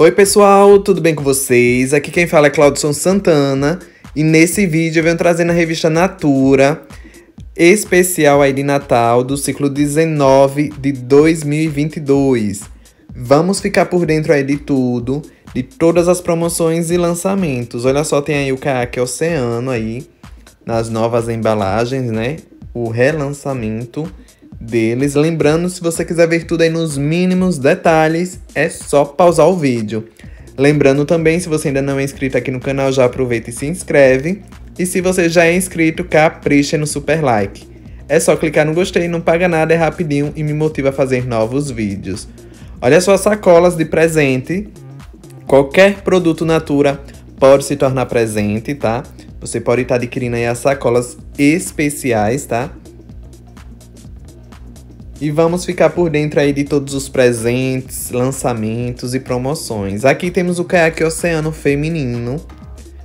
Oi pessoal, tudo bem com vocês? Aqui quem fala é Claudson Santana e nesse vídeo eu venho trazendo a revista Natura especial aí de Natal do ciclo 19 de 2022. Vamos ficar por dentro aí de tudo, de todas as promoções e lançamentos. Olha só, tem aí o Caiaque Oceano aí, nas novas embalagens, né? O relançamento deles. Lembrando, se você quiser ver tudo aí nos mínimos detalhes, é só pausar o vídeo. Lembrando também, se você ainda não é inscrito aqui no canal, já aproveita e se inscreve. E se você já é inscrito, capricha no super like. É só clicar no gostei, não paga nada, é rapidinho e me motiva a fazer novos vídeos. Olha só as sacolas de presente. Qualquer produto Natura pode se tornar presente, tá? Você pode estar adquirindo aí as sacolas especiais, tá? E vamos ficar por dentro aí de todos os presentes, lançamentos e promoções. Aqui temos o caiaque Oceano Feminino,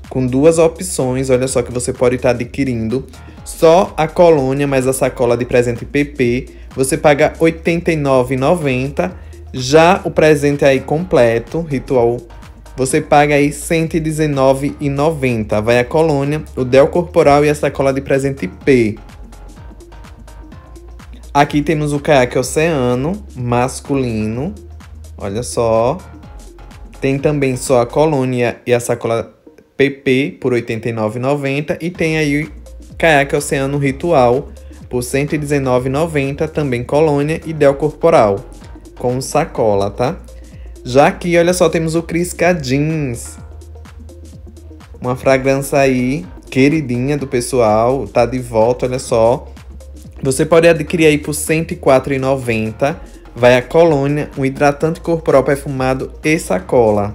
com duas opções, olha só que você pode estar adquirindo. Só a colônia mais a sacola de presente PP, você paga R$ 89,90. Já o presente aí completo, ritual, você paga aí R$ 119,90. Vai a colônia, o del corporal e a sacola de presente P. Aqui temos o caiaque oceano masculino. Olha só. Tem também só a colônia e a sacola PP por R$ 89,90 e tem aí o caiaque oceano ritual por R$ 119,90, também colônia e del corporal com sacola, tá? Já aqui, olha só, temos o Crisca Jeans. Uma fragrância aí queridinha do pessoal, tá de volta, olha só. Você pode adquirir aí por R$ 104,90. Vai a colônia, um hidratante corporal perfumado e sacola.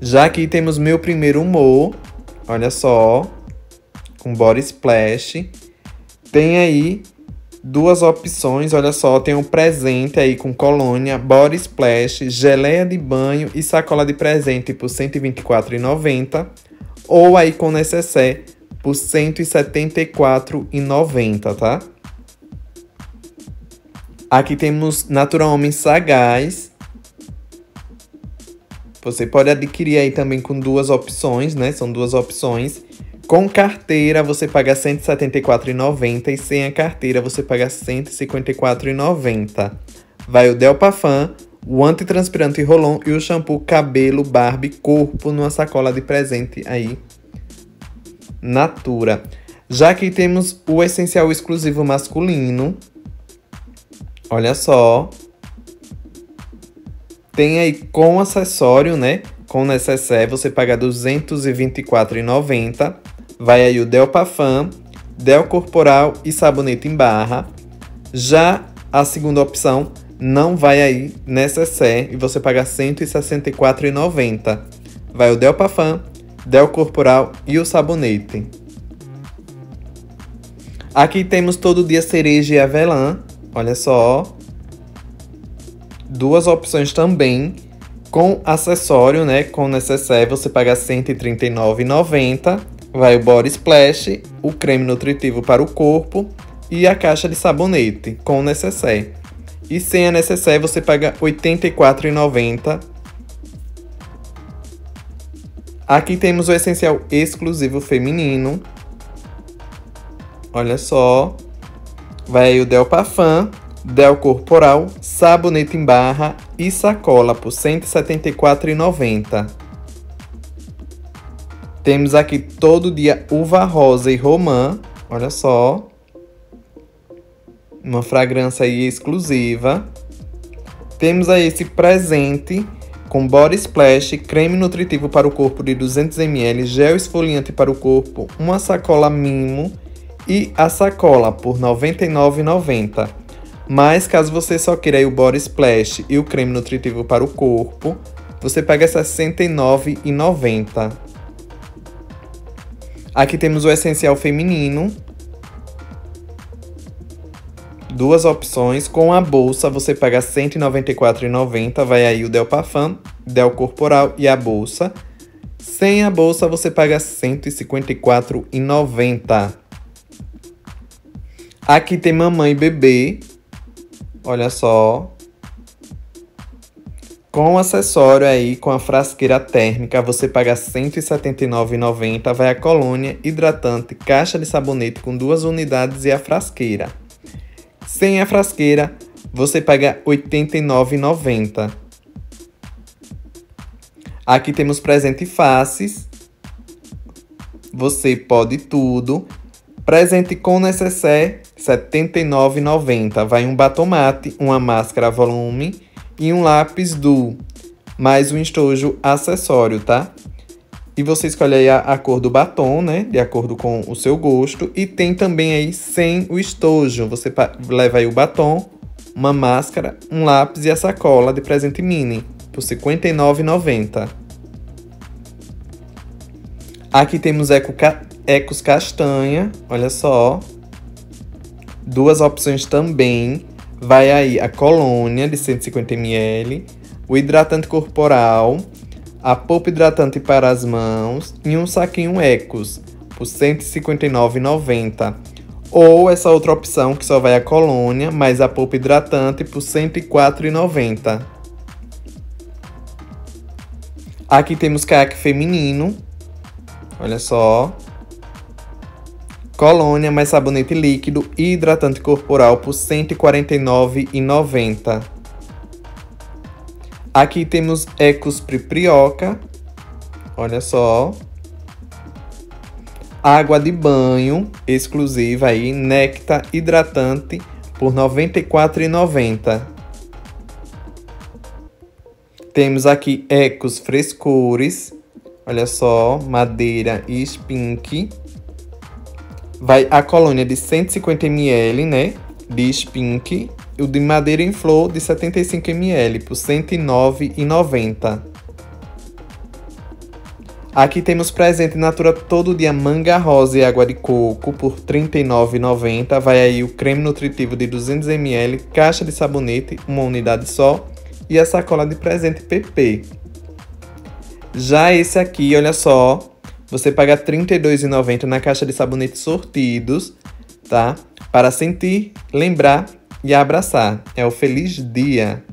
Já aqui temos meu primeiro humor. Olha só. Com body splash. Tem aí duas opções, olha só, tem um presente aí com colônia, body splash, geleia de banho e sacola de presente por R$ 124,90 ou aí com necessaire por R$ 174,90, tá? Aqui temos Natural Homem Sagaz. Você pode adquirir aí também com duas opções, né? São duas opções. Com carteira você paga R$ 174,90 e sem a carteira você paga R$ 154,90. Vai o Delpafan, o antitranspirante Rolon e o shampoo cabelo, Barbie, corpo numa sacola de presente aí Natura. Já que temos o essencial exclusivo masculino. Olha só. Tem aí com acessório, né? Com necessaire, você paga R$ 224,90. Vai aí o Delpafan, Del Corporal e sabonete em barra. Já a segunda opção não vai aí necessaire e você paga R$ 164,90. Vai o Delpafan, Del Corporal e o sabonete. Aqui temos todo dia cereja e avelã. Olha só. Duas opções também. Com acessório, né? Com necessaire, você paga R$ 139,90. Vai o Body Splash, o creme nutritivo para o corpo e a caixa de sabonete com necessaire. E sem a necessaire, você paga R$ 84,90 Aqui temos o essencial exclusivo feminino. Olha só. Vai aí o Del Parfum, Del Corporal, sabonete em barra e sacola por R$ 174,90. Temos aqui todo dia uva rosa e romã. Olha só. Uma fragrância aí exclusiva. Temos aí esse presente com Body Splash, creme nutritivo para o corpo de 200ml, gel esfoliante para o corpo, uma sacola mimo e a sacola por R$ 99,90. Mas caso você só queira o Body Splash e o creme nutritivo para o corpo, você paga R$ 69,90. Aqui temos o essencial feminino, duas opções. Com a bolsa, você paga R$ 194,90. Vai aí o Del Parfum, Del Corporal e a bolsa. Sem a bolsa, você paga R$ 154,90. Aqui tem mamãe e bebê. Olha só. Com o acessório aí, com a frasqueira térmica, você paga R$ 179,90. Vai a colônia, hidratante, caixa de sabonete com duas unidades e a frasqueira. Sem a frasqueira, você paga R$ 89,90. Aqui temos presente faces. Você pode tudo. Presente com necessaire, R$ 79,90. Vai um batom mate, uma máscara volume e um lápis duo, mais um estojo acessório, tá? E você escolhe aí a, a, cor do batom, né? De acordo com o seu gosto. E tem também aí sem o estojo. Você leva aí o batom, uma máscara, um lápis e a sacola de presente mini por R$ 59,90. Aqui temos Eco ca Ecos Castanha, olha só. Duas opções também vai aí a colônia de 150ml, o hidratante corporal, a polpa hidratante para as mãos e um saquinho Ecos por R$ 159,90. Ou essa outra opção que só vai a colônia, mais a polpa hidratante por R$ 104,90. Aqui temos caiaque feminino. Olha só colônia mais sabonete líquido e hidratante corporal por R$ 149,90. Aqui temos Ecos Priprioca, olha só. Água de banho exclusiva aí, Necta hidratante por R$ 94,90. Temos aqui Ecos Frescores, olha só, madeira e spink vai a colônia de 150 ml, né, de Spink, o de madeira em flor de 75 ml por R$ 109,90. Aqui temos presente Natura Todo Dia Manga Rosa e Água de Coco por R$ 39,90. Vai aí o creme nutritivo de 200 ml, caixa de sabonete, uma unidade só, e a sacola de presente PP. Já esse aqui, olha só, você paga R$ 32,90 na caixa de sabonetes sortidos, tá? Para sentir, lembrar e abraçar. É o Feliz Dia.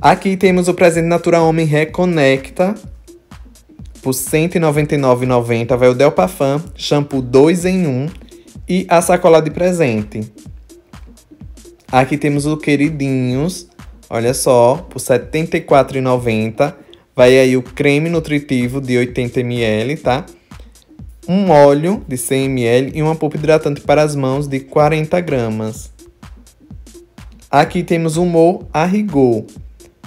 Aqui temos o presente Natura Homem Reconecta. Por R$ 199,90 vai o Delpafan, shampoo 2 em 1 e a sacola de presente. Aqui temos o Queridinhos, olha só, por R$ 74,90 Vai aí o creme nutritivo de 80ml, tá? Um óleo de 100ml e uma polpa hidratante para as mãos de 40 gramas. Aqui temos o Mo Arrigou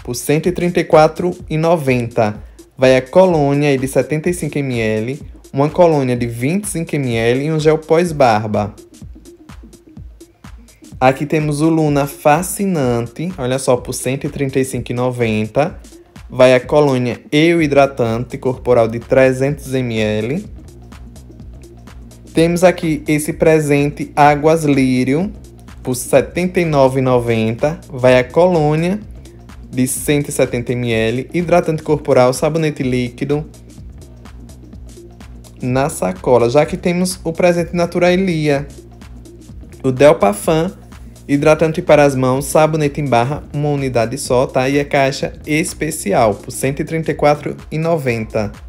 por R$ 134,90. Vai a colônia de 75ml, uma colônia de 25ml e um gel pós-barba. Aqui temos o Luna Fascinante, olha só, por R$ 135,90 vai a colônia e o hidratante corporal de 300 ml. Temos aqui esse presente Águas Lírio por R$ 79,90. Vai a colônia de 170 ml, hidratante corporal, sabonete líquido na sacola. Já que temos o presente Naturalia, o Delpafan Hidratante para as mãos, sabonete em barra, uma unidade só, tá? E a caixa especial por R$ 134,90.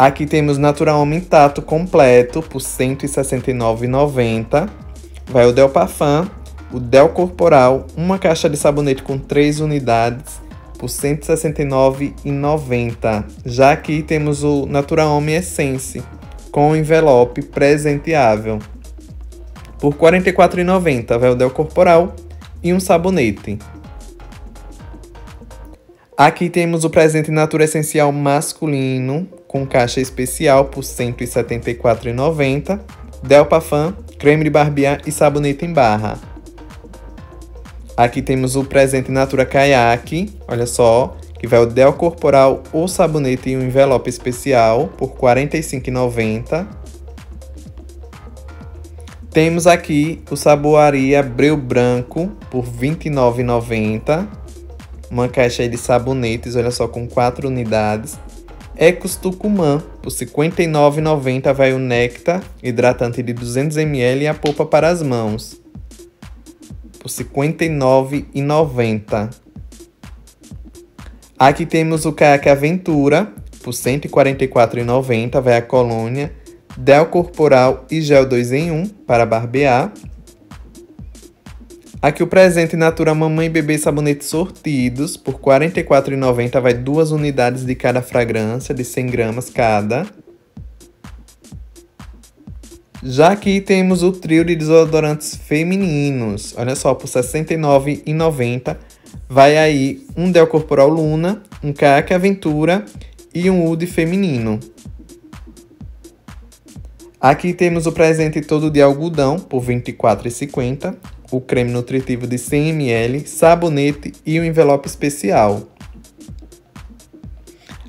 Aqui temos Natural Homem Tato completo por R$ 169,90. Vai o Del Parfum, o Del Corporal, uma caixa de sabonete com 3 unidades por R$ 169,90. Já aqui temos o Natural Homem Essence com envelope presenteável. Por R$ 44,90, véu corporal e um sabonete. Aqui temos o presente Natura Essencial masculino com caixa especial por R$ 174,90. Delpafan, creme de barbear e sabonete em barra. Aqui temos o presente Natura Kayak, olha só, que vai o Del Corporal ou sabonete em um envelope especial por R$ 45,90. Temos aqui o Saboaria Breu Branco por R$ 29,90. Uma caixa de sabonetes, olha só, com 4 unidades. Ecos Tucumã, por R$ 59,90 vai o néctar hidratante de 200ml e a polpa para as mãos, por R$ 59,90. Aqui temos o caiaque Aventura, por R$ 144,90 vai a colônia, Del Corporal e Gel 2 em 1 para barbear. Aqui o presente Natura Mamãe Bebê Sabonete Sortidos, por R$ 44,90 vai duas unidades de cada fragrância, de 100 gramas cada. Já aqui temos o trio de desodorantes femininos. Olha só, por R$ 69,90 vai aí um Del Corporal Luna, um Caiaque Aventura e um Wood feminino. Aqui temos o presente todo de algodão por R$ 24,50 o creme nutritivo de 100 ml, sabonete e o envelope especial.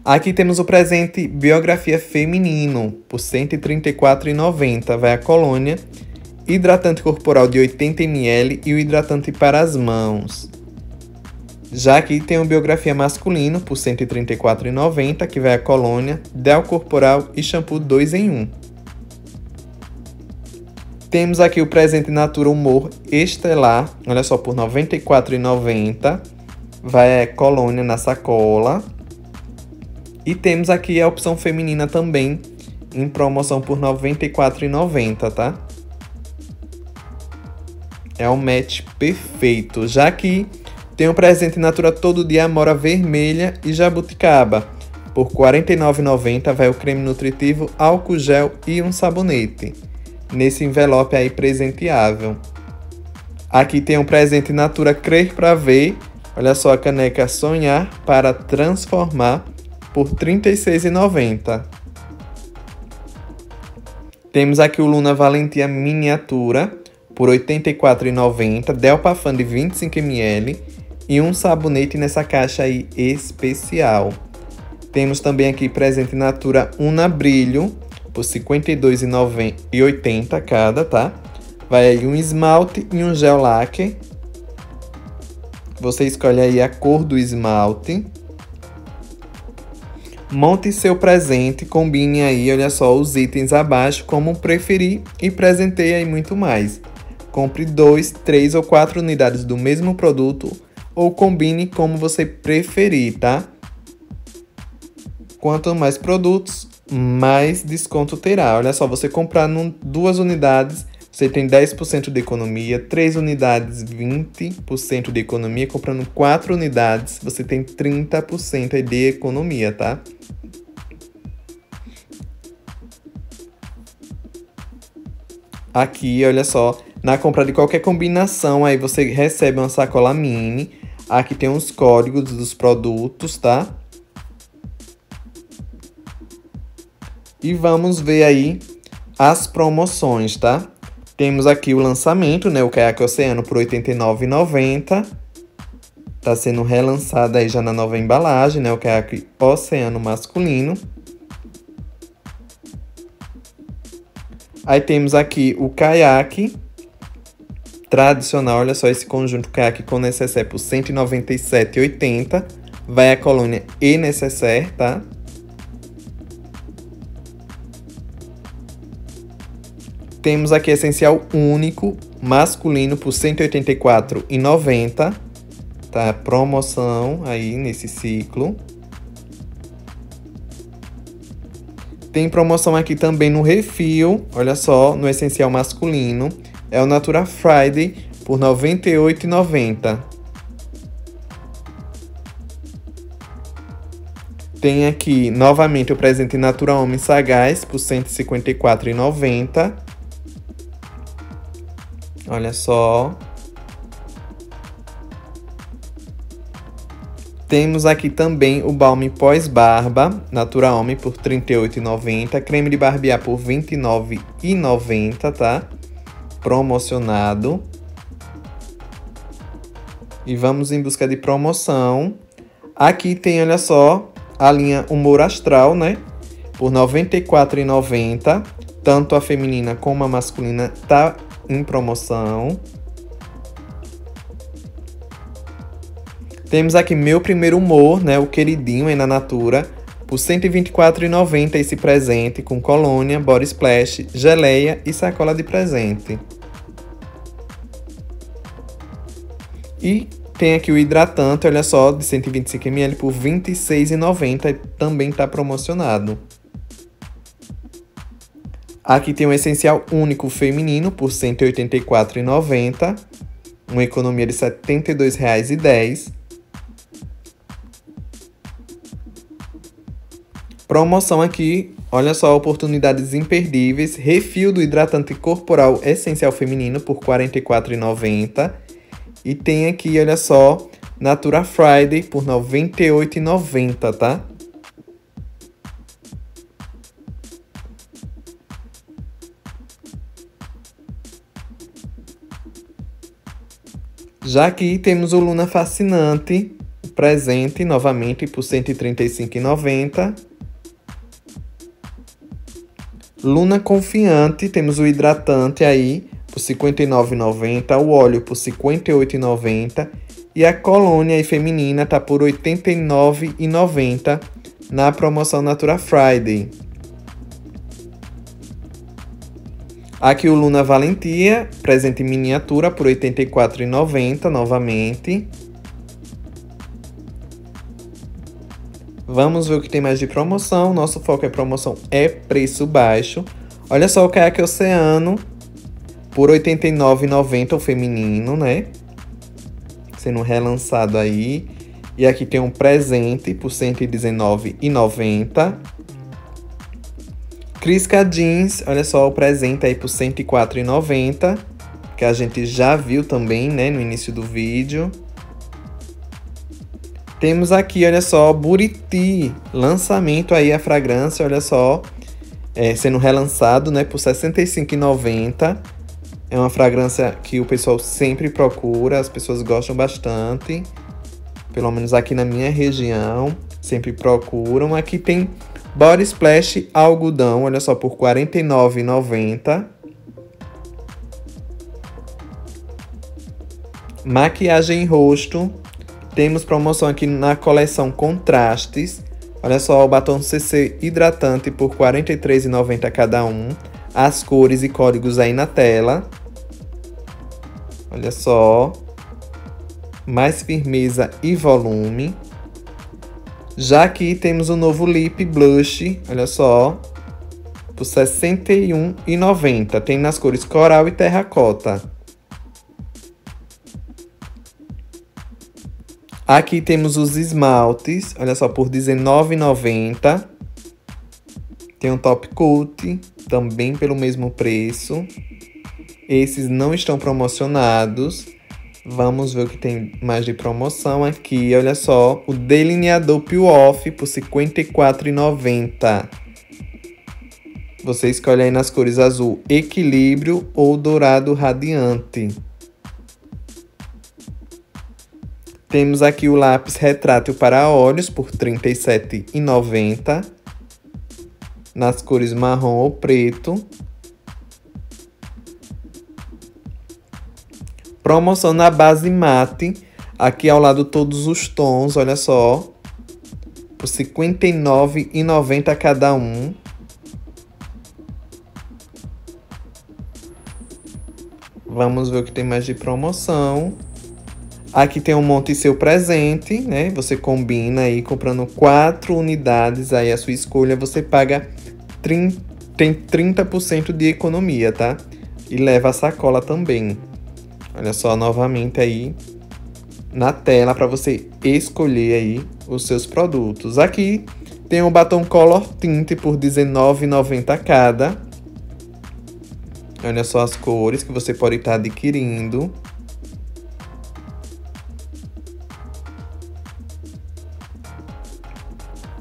Aqui temos o presente Biografia Feminino, por R$ 134,90, vai a colônia, hidratante corporal de 80 ml e o hidratante para as mãos. Já aqui tem o Biografia Masculino, por R$ 134,90, que vai a colônia, Del Corporal e shampoo 2 em 1. Temos aqui o presente Natura Humor Estelar, olha só, por R$ 94,90. Vai é, colônia na sacola. E temos aqui a opção feminina também, em promoção por R$ 94,90, tá? É um match perfeito, já que tem o presente Natura Todo Dia Amora Vermelha e Jabuticaba. Por R$ 49,90 vai o creme nutritivo, álcool gel e um sabonete nesse envelope aí presenteável. Aqui tem um presente Natura Crer para Ver. Olha só a caneca Sonhar para Transformar por R$ 36,90. Temos aqui o Luna Valentia Miniatura por R$ 84,90, Delpafan de 25ml e um sabonete nessa caixa aí especial. Temos também aqui presente Natura Una Brilho por R$ 52,80 cada, tá? Vai aí um esmalte e um gel lacre. Você escolhe aí a cor do esmalte. Monte seu presente, combine aí, olha só, os itens abaixo como preferir e presenteie aí muito mais. Compre dois, três ou quatro unidades do mesmo produto ou combine como você preferir, tá? Quanto mais produtos, mais desconto terá. Olha só, você comprar num, duas unidades, você tem 10% de economia, três unidades, 20% de economia. Comprando quatro unidades, você tem 30% de economia, tá? Aqui, olha só, na compra de qualquer combinação, aí você recebe uma sacola mini. Aqui tem os códigos dos produtos, tá? E vamos ver aí as promoções, tá? Temos aqui o lançamento, né? O Caiaque Oceano por R$ 89,90. Tá sendo relançado aí já na nova embalagem, né? O Caiaque Oceano masculino. Aí temos aqui o caiaque tradicional, olha só esse conjunto caiaque com necessaire por R$ 197,80. Vai a colônia e necessaire, tá? Temos aqui essencial único masculino por R$ 184,90. Tá? Promoção aí nesse ciclo. Tem promoção aqui também no refil, olha só, no essencial masculino. É o Natura Friday por R$ 98,90. Tem aqui novamente o presente Natura Homem Sagaz por R$ 154,90. Olha só. Temos aqui também o balme pós-barba, Natura Homem por R$ 38,90. Creme de barbear por R$ 29,90, tá? Promocionado. E vamos em busca de promoção. Aqui tem, olha só, a linha Humor Astral, né? Por R$ 94,90. Tanto a feminina como a masculina tá em promoção. Temos aqui Meu Primeiro Humor, né? O queridinho aí na Natura, por R$ 124,90 esse presente com colônia, body splash, geleia e sacola de presente. E tem aqui o hidratante, olha só, de 125ml por R$ 26,90 também está promocionado. Aqui tem um essencial único feminino por R$ 184,90, uma economia de R$ 72,10. Promoção aqui, olha só, oportunidades imperdíveis. Refil do hidratante corporal essencial feminino por R$ 44,90. E tem aqui, olha só, Natura Friday por R$ 98,90, tá? Já aqui temos o Luna Fascinante, presente novamente por R$ 135,90. Luna Confiante, temos o hidratante aí por R$ 59,90, o óleo por R$ 58,90 e a colônia aí feminina tá por R$ 89,90 na promoção Natura Friday. Aqui o Luna Valentia, presente em miniatura por R$ 84,90 novamente. Vamos ver o que tem mais de promoção. Nosso foco é promoção é preço baixo. Olha só o caiaque oceano por R$ 89,90 o feminino, né? Sendo relançado aí. E aqui tem um presente por R$ 119,90. Crisca Jeans, olha só o presente aí por R$ 104,90. Que a gente já viu também, né, no início do vídeo. Temos aqui, olha só, Buriti, lançamento aí a fragrância, olha só, é, sendo relançado, né, por R$ 65,90. É uma fragrância que o pessoal sempre procura, as pessoas gostam bastante. Pelo menos aqui na minha região, sempre procuram. Aqui tem Body Splash algodão, olha só, por R$ 49,90. Maquiagem rosto, temos promoção aqui na coleção Contrastes. Olha só, o batom CC hidratante por R$ 43,90 cada um. As cores e códigos aí na tela. Olha só. Mais firmeza e volume. Já aqui temos o novo Lip Blush, olha só, por R$ 61,90. Tem nas cores coral e terracota. Aqui temos os esmaltes, olha só, por R$19,90. Tem um top coat, também pelo mesmo preço. Esses não estão promocionados. Vamos ver o que tem mais de promoção aqui. Olha só, o delineador Peel Off por R$ 54,90. Você escolhe aí nas cores azul Equilíbrio ou Dourado Radiante. Temos aqui o lápis retrátil para olhos por R$ 37,90. Nas cores marrom ou preto. Promoção na base mate. Aqui ao lado todos os tons, olha só. Por R$ 59,90 cada um. Vamos ver o que tem mais de promoção. Aqui tem um monte seu presente, né? Você combina aí comprando quatro unidades, aí a sua escolha você paga 30, tem 30% de economia, tá? E leva a sacola também. Olha só novamente aí na tela para você escolher aí os seus produtos. Aqui tem um batom Color Tint por R$19,90 cada. Olha só as cores que você pode estar tá adquirindo.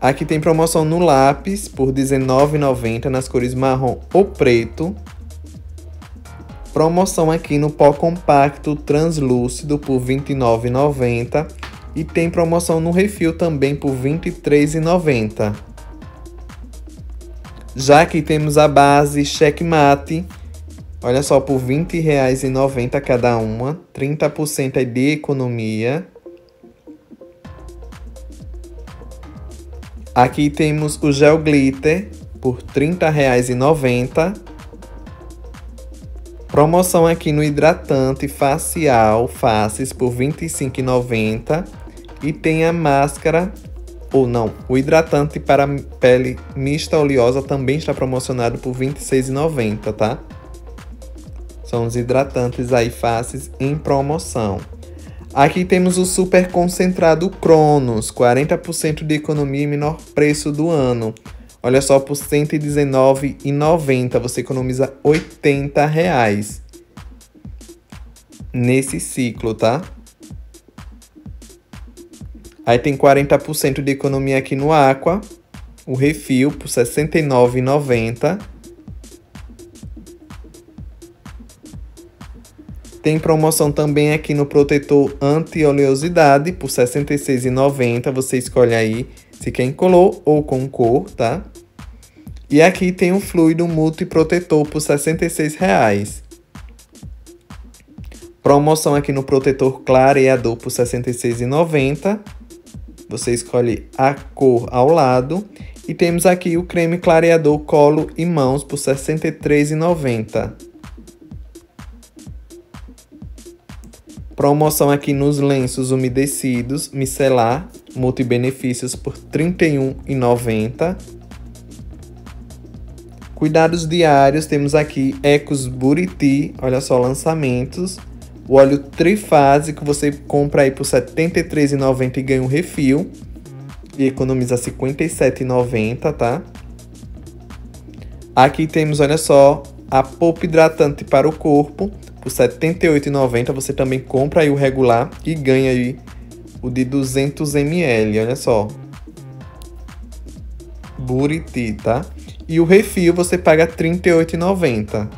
Aqui tem promoção no lápis por R$19,90 nas cores marrom ou preto. Promoção aqui no pó compacto translúcido por R$29,90. E tem promoção no refil também por R$23,90. Já que temos a base Checkmate, olha só, por R$20,90 cada uma, 30% de economia. Aqui temos o gel glitter por R$ 30,90. Promoção aqui no hidratante facial Faces por R$ 25,90. E tem a máscara, ou não, o hidratante para pele mista oleosa também está promocionado por R$ 26,90, tá? São os hidratantes aí Faces em promoção. Aqui temos o super concentrado Cronos, 40% de economia e menor preço do ano. Olha só, por R$ 119,90 você economiza 80 reais nesse ciclo, tá? Aí tem 40% de economia aqui no Aqua, o refil por R$ 69,90 Tem promoção também aqui no protetor anti-oleosidade por R$ 66,90. Você escolhe aí se quer incolor ou com cor, tá? E aqui tem um fluido multiprotetor por R$ 66,00. Promoção aqui no protetor clareador por R$ 66,90. Você escolhe a cor ao lado. E temos aqui o creme clareador colo e mãos por R$ 63,90. Promoção aqui nos lenços umedecidos micelar multibenefícios por R$ 31,90. Cuidados diários, temos aqui Ecos Buriti, olha só, lançamentos. O óleo trifásico você compra aí por R$ 73,90 e ganha um refil. E economiza R$ 57,90, tá? Aqui temos, olha só, a polpa hidratante para o corpo por R$ 78,90 você também compra aí o regular e ganha aí o de 200 ml, olha só. Buriti, tá? E o refil você paga R$ 38,90.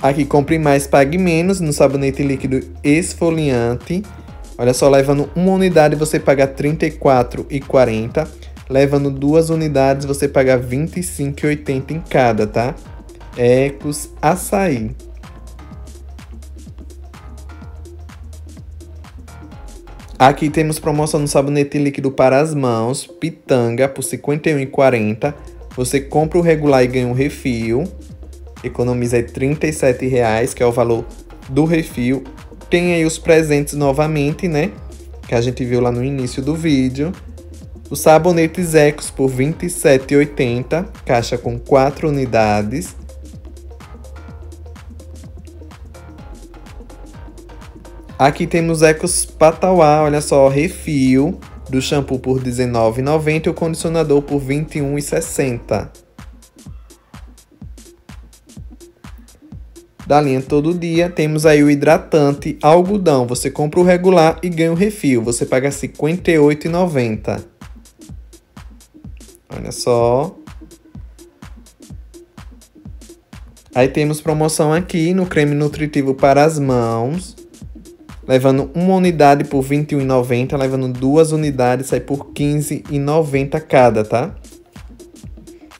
Aqui, compre mais, pague menos no sabonete líquido esfoliante. Olha só, levando uma unidade você paga R$ 34,40. Levando duas unidades você paga R$ 25,80 em cada, tá? Ecos Açaí. Aqui temos promoção no sabonete líquido para as mãos, Pitanga, por R$ 51,40. Você compra o regular e ganha um refil. Economiza R$ 37,00, que é o valor do refil. Tem aí os presentes novamente, né? Que a gente viu lá no início do vídeo. Os sabonetes Ecos por R$ 27,80, caixa com 4 unidades. Aqui temos Ecos Patauá, olha só, refil do shampoo por R$19,90 e o condicionador por R$21,60. Da linha Todo Dia, temos aí o hidratante algodão. Você compra o regular e ganha o refil. Você paga R$ 58,90. Olha só. Aí temos promoção aqui no creme nutritivo para as mãos levando uma unidade por R$ 21,90, levando duas unidades sai por R$ 15,90 cada, tá?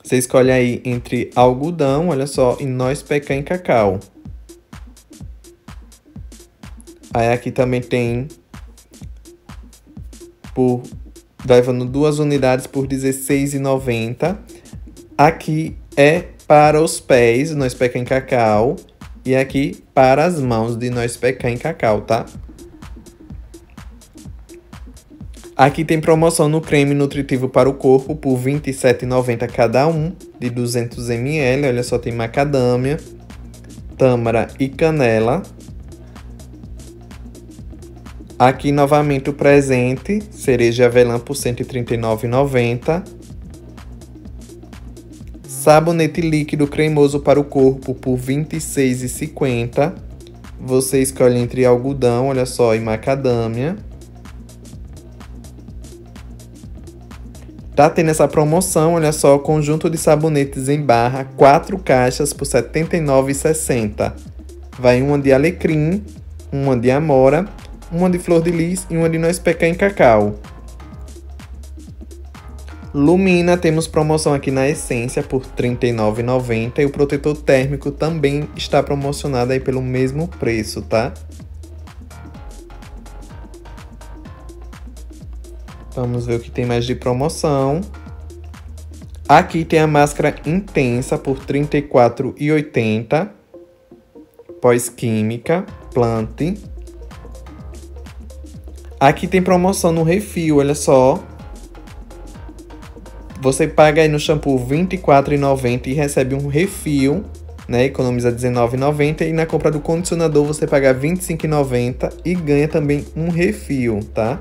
Você escolhe aí entre algodão, olha só, e nós pecan cacau. Aí aqui também tem por levando duas unidades por R$ 16,90. Aqui é para os pés, nós pecan cacau e aqui para as mãos de nós pecan cacau, tá? Aqui tem promoção no creme nutritivo para o corpo por R$ 27,90 cada um, de 200 ml. Olha só, tem macadâmia, tâmara e canela. Aqui novamente o presente, cereja avelã por R$ 139,90. Sabonete líquido cremoso para o corpo por R$ 26,50. Você escolhe entre algodão, olha só, e macadâmia. Tá tendo essa promoção, olha só, conjunto de sabonetes em barra, quatro caixas por R$ 79,60. Vai uma de alecrim, uma de amora, uma de flor de lis e uma de noz pecan em cacau. Lumina, temos promoção aqui na Essência por R$ 39,90 e o protetor térmico também está promocionado aí pelo mesmo preço, tá? Vamos ver o que tem mais de promoção. Aqui tem a máscara intensa por R$ 34,80. Pós-química, plante. Aqui tem promoção no refil, olha só. Você paga aí no shampoo R$ 24,90 e recebe um refil, né? Economiza R$19,90 e na compra do condicionador você paga R$ 25,90 e ganha também um refil, tá?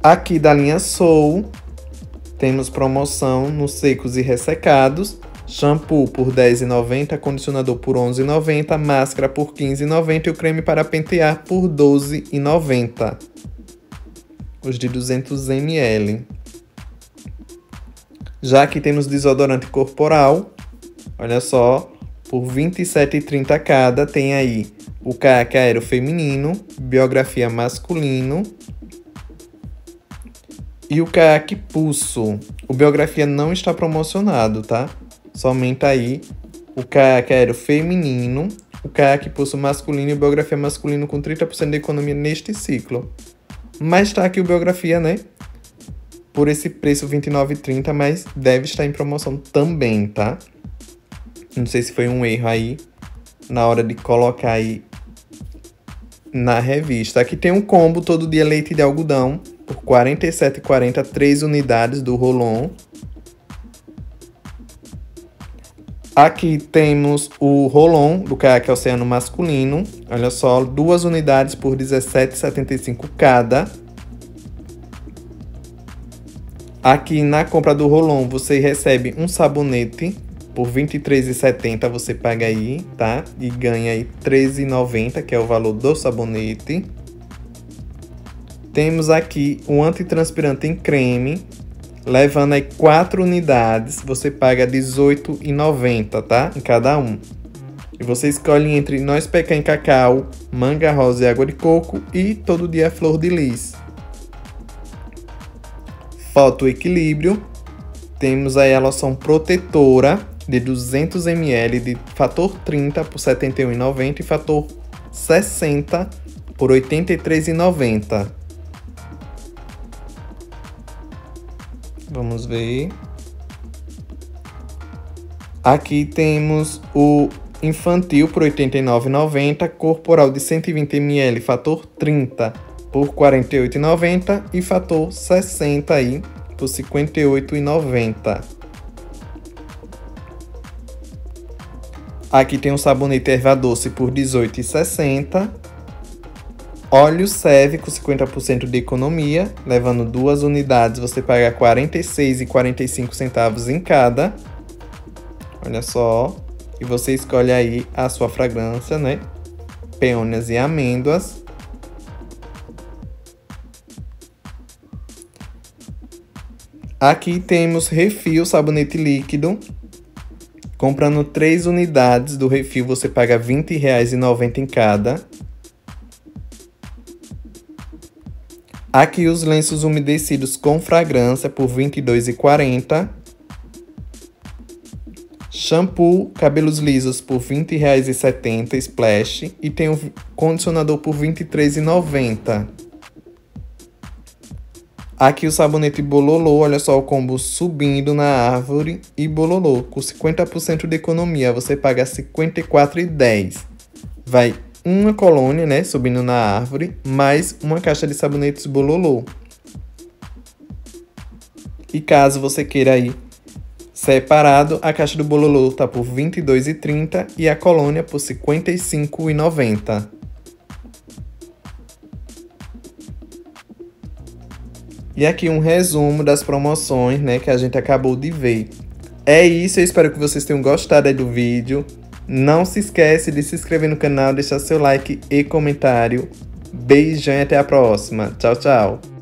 Aqui da linha Soul, temos promoção nos secos e ressecados. Shampoo por R$10,90, condicionador por R$11,90, máscara por R$15,90 e o creme para pentear por R$12,90. Os de 200ml. Já aqui temos desodorante corporal. Olha só, por R$27,30 cada. Tem aí o CAC aero feminino, biografia masculino, e o caiaque pulso. O biografia não está promocionado, tá? Somente aí o caiaque aéreo feminino, o caiaque pulso masculino e biografia masculino com 30% de economia neste ciclo. Mas tá aqui o biografia, né? Por esse preço R$29,30, mas deve estar em promoção também, tá? Não sei se foi um erro aí na hora de colocar aí na revista. Aqui tem um combo todo dia leite de algodão por R$ 47,40 3 unidades do Rolon. Aqui temos o Rolon do caiaque oceano masculino. Olha só, duas unidades por R$ 17,75 cada. Aqui na compra do Rolon você recebe um sabonete por R$ 23,70 você paga aí, tá? E ganha aí R$ 13,90, que é o valor do sabonete. Temos aqui um antitranspirante em creme, levando aí 4 unidades, você paga R$18,90, tá? Em cada um. E você escolhe entre nós pecan cacau, manga rosa e água de coco e todo dia flor de lis. Foto equilíbrio. Temos aí a loção protetora de 200 ml de fator 30 por R$ 71,90 e fator 60 por R$ 83,90. Vamos ver. Aqui temos o infantil por R$ 89,90, corporal de 120 ml, fator 30 por R$ 48,90 e fator 60 aí por R$ 58,90. Aqui tem um sabonete erva doce por R$ 18,60 Óleo serve com 50% de economia, levando duas unidades você paga R$ 46,45 centavos em cada. Olha só. E você escolhe aí a sua fragrância, né? Peônias e amêndoas. Aqui temos refil sabonete líquido. Comprando 3 unidades do refil, você paga R$ 20,90 em cada. Aqui os lenços umedecidos com fragrância por R$ 22,40. Shampoo cabelos lisos por R$ 20,70 Splash e tem o condicionador por R$ 23,90. Aqui o sabonete Bololô, olha só o combo subindo na árvore e Bololô com 50% de economia, você paga R$ 54,10. Vai uma colônia, né, subindo na árvore, mais uma caixa de sabonetes Bololô. E caso você queira aí separado, a caixa do Bololô tá por R$ 22,30 e a colônia por R$ 55,90. E aqui um resumo das promoções, né, que a gente acabou de ver. É isso, eu espero que vocês tenham gostado do vídeo. Não se esquece de se inscrever no canal, deixar seu like e comentário. Beijão e até a próxima. Tchau, tchau.